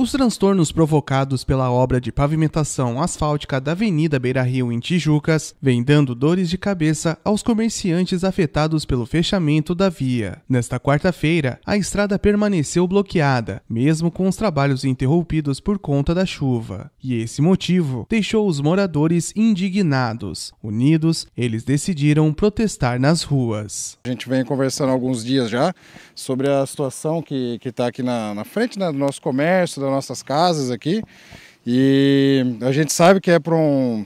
Os transtornos provocados pela obra de pavimentação asfáltica da Avenida Beira Rio em Tijucas vêm dando dores de cabeça aos comerciantes afetados pelo fechamento da via. Nesta quarta-feira, a estrada permaneceu bloqueada, mesmo com os trabalhos interrompidos por conta da chuva. E esse motivo deixou os moradores indignados. Unidos, eles decidiram protestar nas ruas. A gente vem conversando há alguns dias já sobre a situação que está aqui na, na frente né, do nosso comércio, nossas casas aqui. E a gente sabe que é para um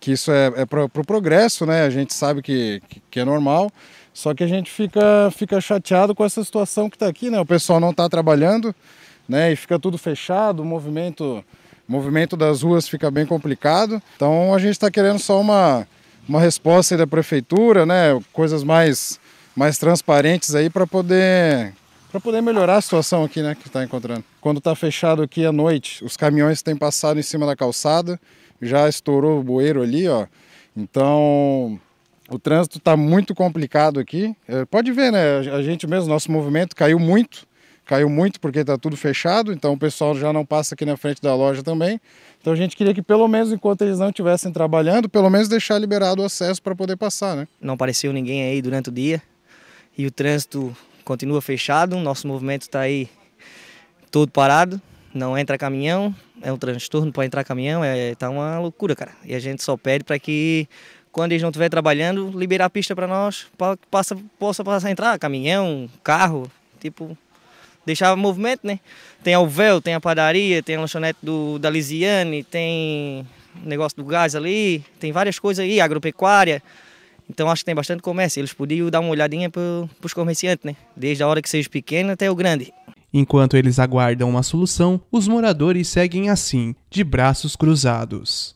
que isso é, é para o pro progresso, né? A gente sabe que, que, que, é normal, só que a gente fica, fica chateado com essa situação que está aqui, né? O pessoal não está trabalhando, né? E fica tudo fechado, o movimento, movimento das ruas fica bem complicado. Então a gente está querendo só uma, uma resposta da prefeitura, né? Coisas mais, mais transparentes aí para poder para poder melhorar a situação aqui, né, que está encontrando. Quando está fechado aqui à noite, os caminhões têm passado em cima da calçada, já estourou o bueiro ali, ó. Então, o trânsito está muito complicado aqui. É, pode ver, né? A gente mesmo, nosso movimento caiu muito, caiu muito porque está tudo fechado, então o pessoal já não passa aqui na frente da loja também. Então a gente queria que pelo menos enquanto eles não estivessem trabalhando, pelo menos deixar liberado o acesso para poder passar, né? Não apareceu ninguém aí durante o dia e o trânsito continua fechado, nosso movimento está aí todo parado, não entra caminhão, é um transtorno para entrar caminhão, é tá uma loucura, cara. E a gente só pede para que quando eles não estiverem trabalhando, liberar a pista para nós, para que possa, possa passar a entrar caminhão, carro, tipo, deixar movimento, né? Tem a Uvel, tem a padaria, tem a lanchonete do, da Lisiane, tem negócio do gás ali, tem várias coisas aí, agropecuária. Então acho que tem bastante comércio. Eles podiam dar uma olhadinha para os comerciantes, né? Desde a hora que seja pequeno até o grande. Enquanto eles aguardam uma solução, os moradores seguem assim, de braços cruzados.